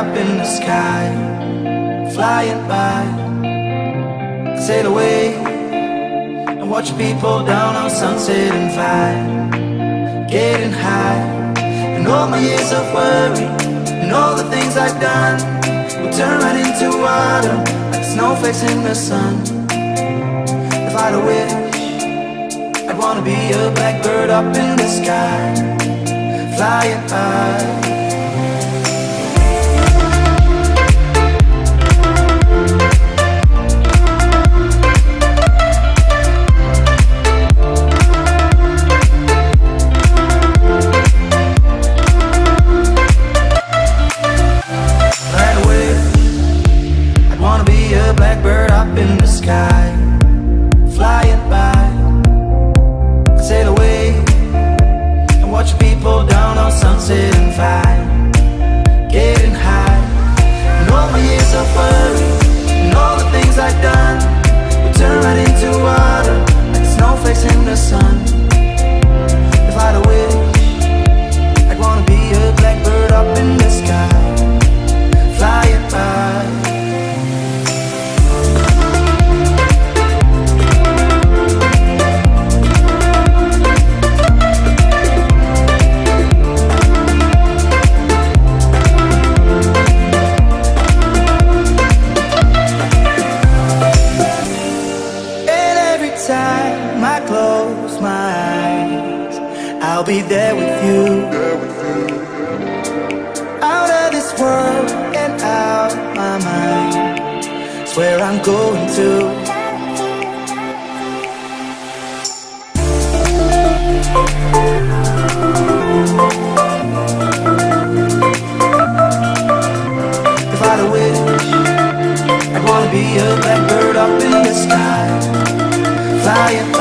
up in the sky, flying by. Sail away and watch people down on sunset and fly, getting high. And all my years of worry and all the things I've done will turn right into water like snowflakes in the sun. If I'd a wish, I'd wanna be a blackbird up in the sky, flying high. Down on sunset and time I close my eyes, I'll be there with you. Out of this world and out my mind, It's where I'm going to. If I'd wish, I'd wanna be a blackbird up in the sky quiet.